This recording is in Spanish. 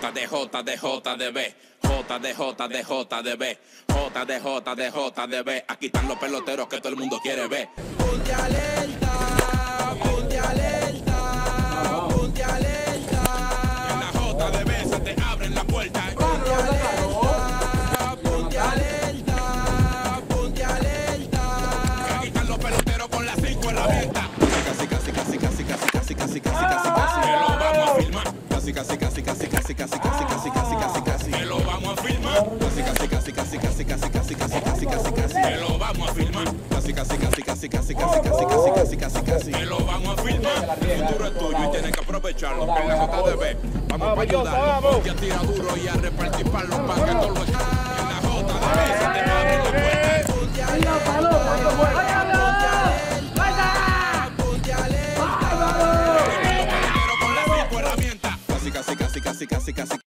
J de J de J de B. J de J de J de B. J de J de J de B. Aquí están los peloteros que todo el mundo quiere ver. Ponte alerta, ponte alerta, ponte alerta. En la J de B se te abren la puerta. Ponte alerta, ponte alerta, ponte alerta. Aquí están los peloteros con las 5 en la venta. Casi, casi, casi, casi, casi, casi, casi, casi, casi, casi. Casi, casi, casi, casi, casi, casi, casi, casi, casi, casi, casi. Que lo vamos a filmar. Casi, casi, casi, casi, casi, casi, casi, casi, casi, casi, casi. Que lo vamos a filmar. Casi, casi, casi, casi, casi, casi, casi, casi, casi, casi. Que lo vamos a filmar. El futuro es tuyo y tienes que aprovecharlo. Que en la JDB vamos para ayudarlo. Ponte a tirar duro y a repartir palos para que todo lo casi, casi, casi,